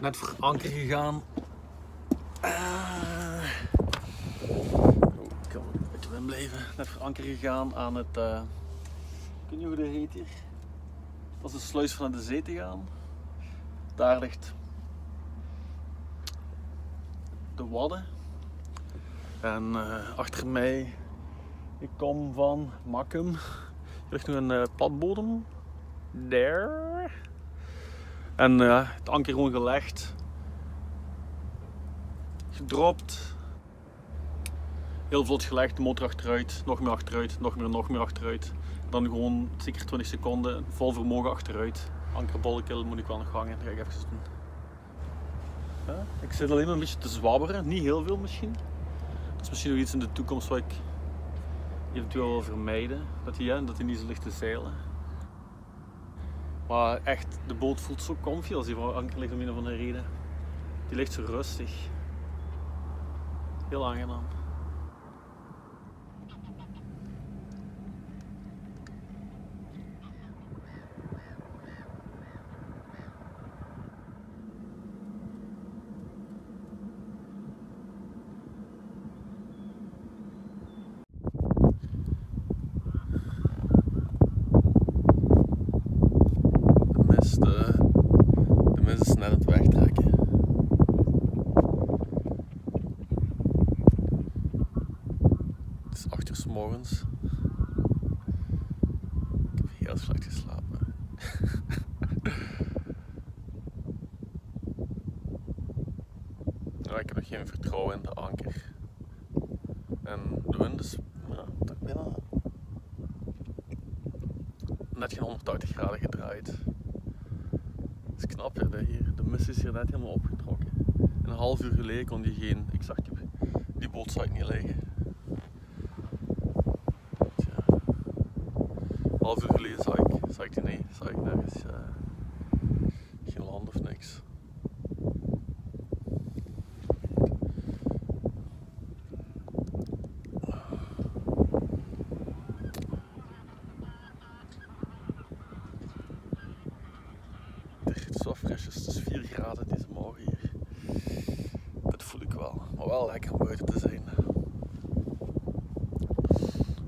Net voor anker gegaan. Uh, oh, ik kan beetje wind blijven. Net voor anker gegaan aan het. Uh, kun je hoe dat heet hier? Dat is de sluis van de zee te gaan. Daar ligt de Wadden. En uh, achter mij, ik kom van Makkum. Er ligt nu een uh, platbodem. En uh, het anker gewoon gelegd. Gedropt. Heel vlot gelegd, de motor achteruit, nog meer achteruit, nog meer, nog meer achteruit. Dan gewoon zeker 20 seconden, vol vermogen achteruit. Ankerbolken moet ik wel nog hangen, dat ga ik even doen. Ik zit alleen maar een beetje te zwabberen, niet heel veel misschien. Dat is misschien nog iets in de toekomst wat ik eventueel wil vermijden. Dat hij, dat hij niet zo ligt te zeilen. Maar echt, de boot voelt zo comfy als hij voor anker ligt om een of andere reden. Die ligt zo rustig. Heel aangenaam. Morgens. Ik heb heel slecht geslapen. ik heb nog geen vertrouwen in de anker. En de wind is ja, toch bijna net geen 180 graden gedraaid. Het is knap hè, hier. De mist is hier net helemaal opgetrokken. En een half uur geleden kon die geen, ik zag die, die boot niet liggen. Half uur geleden zag ik, zag ik die niet, zag ik nergens uh, geen land of niks. Het is zo frisjes, het is 4 graden deze morgen hier. Dat voel ik wel, maar wel lekker om buiten te zijn.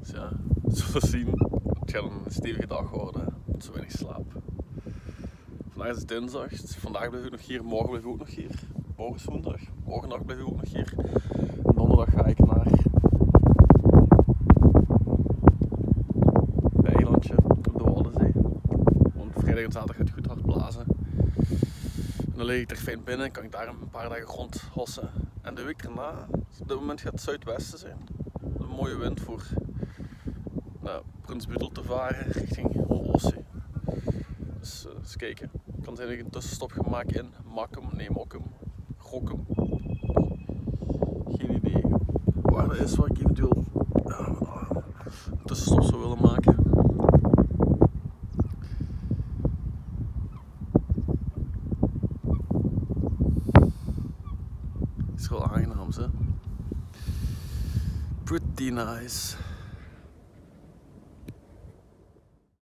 Dus ja, zullen zien. Het gaat een stevige dag worden, met zo weinig slaap. Vandaag is het dinsdag, dus vandaag blijf ik nog hier, morgen blijf ik ook nog hier. Morgen is woensdag, morgen blijf ik ook nog hier. En donderdag ga ik naar een eilandje op de Waddenzee. Want vrijdag en zaterdag gaat het goed hard blazen. En dan lig ik er fijn binnen en kan ik daar een paar dagen rondhossen. En de week erna, op dit moment gaat het zuidwesten zijn. Een mooie wind voor Prinsbudel te varen richting Oostzee. Dus uh, eens kijken. Ik kan zijn een tussenstop maken in Makkum, nee Mokkum, Gokkum. Geen idee waar dat is waar ik eventueel uh, een tussenstop zou willen maken. Is wel aangenaam? Pretty nice.